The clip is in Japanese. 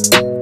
you